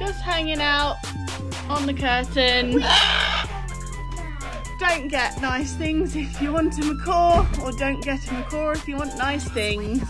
Just hanging out on the curtain. Don't get nice things if you want a macaw, or don't get a macaw if you want nice things.